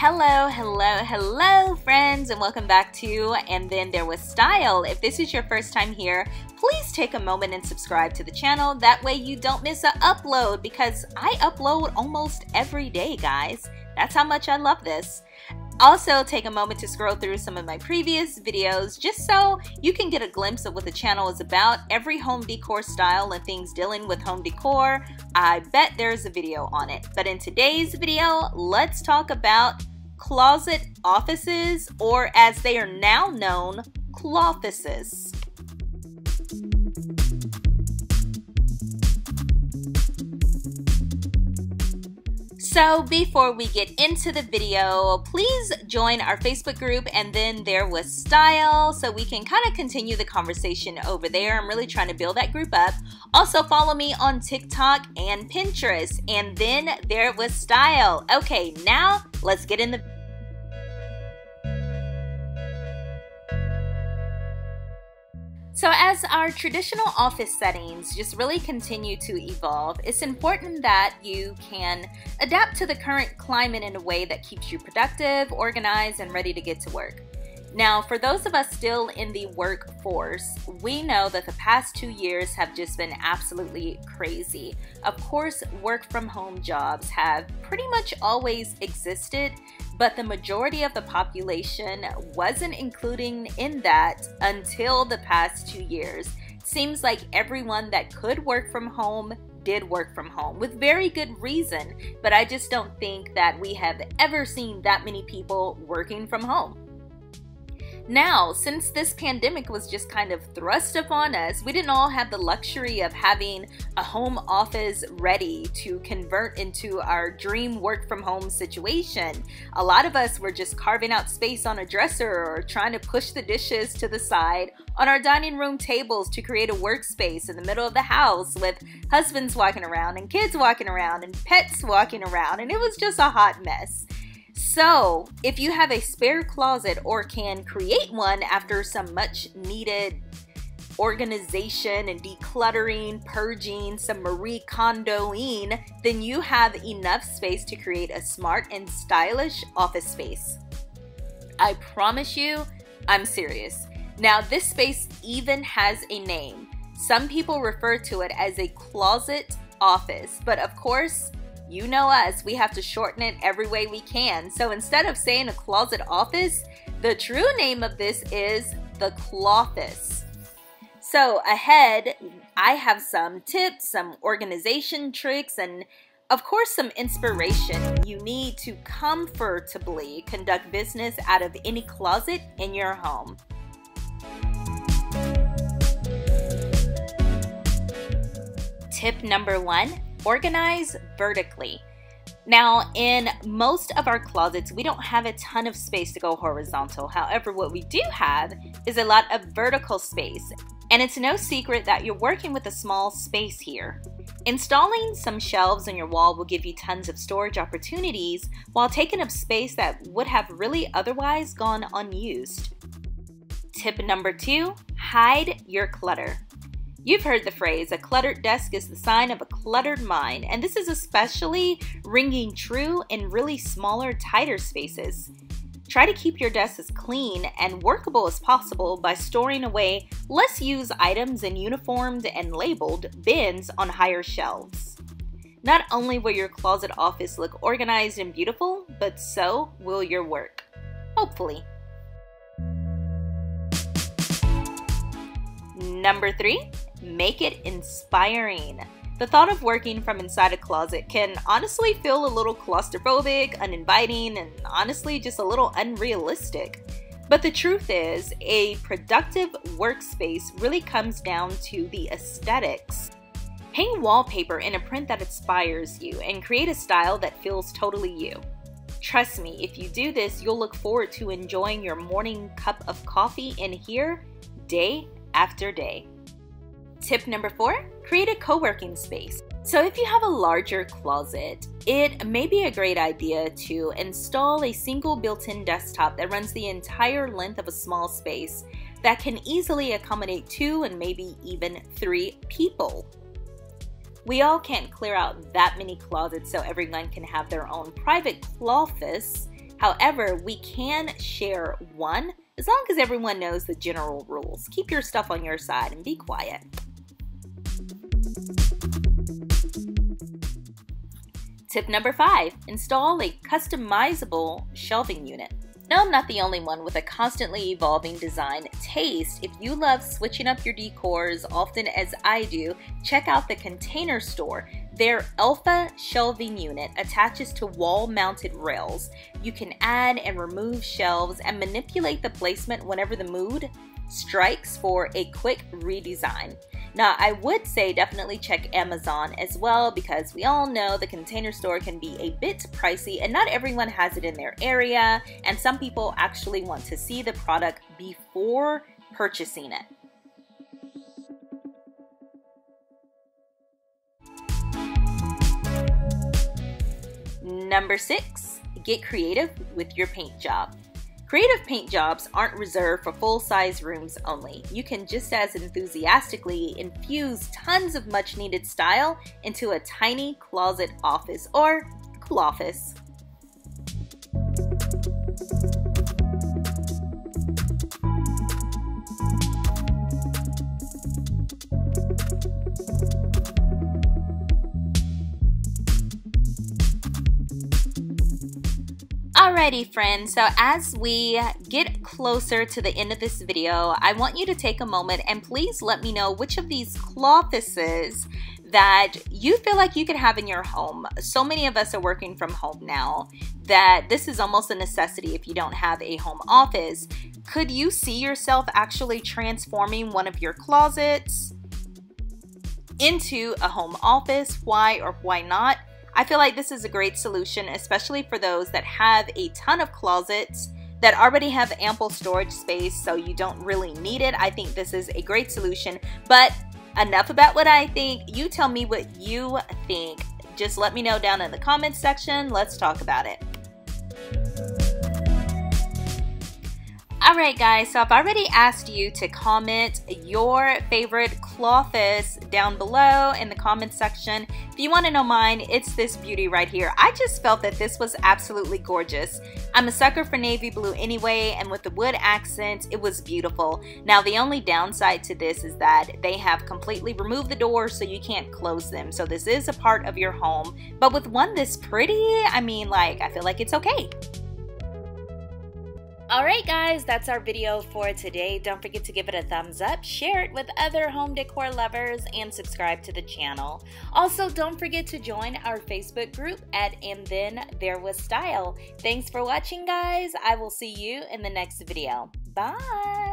Hello, hello, hello, friends, and welcome back to And Then There Was Style. If this is your first time here, please take a moment and subscribe to the channel. That way you don't miss an upload because I upload almost every day, guys. That's how much I love this. Also, take a moment to scroll through some of my previous videos just so you can get a glimpse of what the channel is about. Every home decor style and things dealing with home decor, I bet there's a video on it. But in today's video, let's talk about closet offices, or as they are now known, cloffices. So before we get into the video, please join our Facebook group and then there was style so we can kind of continue the conversation over there. I'm really trying to build that group up. Also follow me on TikTok and Pinterest and then there was style. Okay, now let's get in the So, as our traditional office settings just really continue to evolve, it's important that you can adapt to the current climate in a way that keeps you productive, organized, and ready to get to work. Now, for those of us still in the workforce, we know that the past two years have just been absolutely crazy. Of course, work from home jobs have pretty much always existed, but the majority of the population wasn't including in that until the past two years. Seems like everyone that could work from home did work from home with very good reason, but I just don't think that we have ever seen that many people working from home. Now, since this pandemic was just kind of thrust upon us, we didn't all have the luxury of having a home office ready to convert into our dream work from home situation. A lot of us were just carving out space on a dresser or trying to push the dishes to the side on our dining room tables to create a workspace in the middle of the house with husbands walking around and kids walking around and pets walking around, and it was just a hot mess. So, if you have a spare closet or can create one after some much needed organization and decluttering, purging, some Marie Kondoing, then you have enough space to create a smart and stylish office space. I promise you, I'm serious. Now, this space even has a name. Some people refer to it as a closet office, but of course, you know us, we have to shorten it every way we can. So instead of saying a closet office, the true name of this is the Cloffice. So ahead, I have some tips, some organization tricks, and of course, some inspiration. You need to comfortably conduct business out of any closet in your home. Tip number one organize vertically. Now, in most of our closets, we don't have a ton of space to go horizontal. However, what we do have is a lot of vertical space. And it's no secret that you're working with a small space here. Installing some shelves on your wall will give you tons of storage opportunities while taking up space that would have really otherwise gone unused. Tip number two hide your clutter. You've heard the phrase, a cluttered desk is the sign of a cluttered mind, and this is especially ringing true in really smaller, tighter spaces. Try to keep your desk as clean and workable as possible by storing away less used items in uniformed and labeled bins on higher shelves. Not only will your closet office look organized and beautiful, but so will your work. Hopefully. Number three, make it inspiring. The thought of working from inside a closet can honestly feel a little claustrophobic, uninviting, and honestly just a little unrealistic. But the truth is, a productive workspace really comes down to the aesthetics. Hang wallpaper in a print that inspires you and create a style that feels totally you. Trust me, if you do this, you'll look forward to enjoying your morning cup of coffee in here day after day. Tip number four create a co working space. So, if you have a larger closet, it may be a great idea to install a single built in desktop that runs the entire length of a small space that can easily accommodate two and maybe even three people. We all can't clear out that many closets so everyone can have their own private cloffice, However, we can share one as long as everyone knows the general rules. Keep your stuff on your side and be quiet. Tip number five, install a customizable shelving unit. No, I'm not the only one with a constantly evolving design taste. If you love switching up your decors often as I do, check out the Container Store. Their Elfa shelving unit attaches to wall mounted rails. You can add and remove shelves and manipulate the placement whenever the mood strikes for a quick redesign. Now, I would say definitely check Amazon as well because we all know the container store can be a bit pricey and not everyone has it in their area, and some people actually want to see the product before purchasing it. Number six, get creative with your paint job. Creative paint jobs aren't reserved for full-size rooms only. You can just as enthusiastically infuse tons of much needed style into a tiny closet office or cloffice. Alrighty friends, so as we get closer to the end of this video, I want you to take a moment and please let me know which of these cloffices that you feel like you could have in your home. So many of us are working from home now that this is almost a necessity if you don't have a home office. Could you see yourself actually transforming one of your closets into a home office? Why or why not? I feel like this is a great solution, especially for those that have a ton of closets that already have ample storage space so you don't really need it. I think this is a great solution, but enough about what I think. You tell me what you think. Just let me know down in the comments section. Let's talk about it. Alright guys, so I've already asked you to comment your favorite clothes down below in the comment section. If you want to know mine, it's this beauty right here. I just felt that this was absolutely gorgeous. I'm a sucker for navy blue anyway, and with the wood accent, it was beautiful. Now the only downside to this is that they have completely removed the doors so you can't close them. So this is a part of your home, but with one this pretty, I mean like, I feel like it's okay. Alright guys, that's our video for today. Don't forget to give it a thumbs up, share it with other home decor lovers, and subscribe to the channel. Also, don't forget to join our Facebook group at And Then There Was Style. Thanks for watching guys. I will see you in the next video. Bye!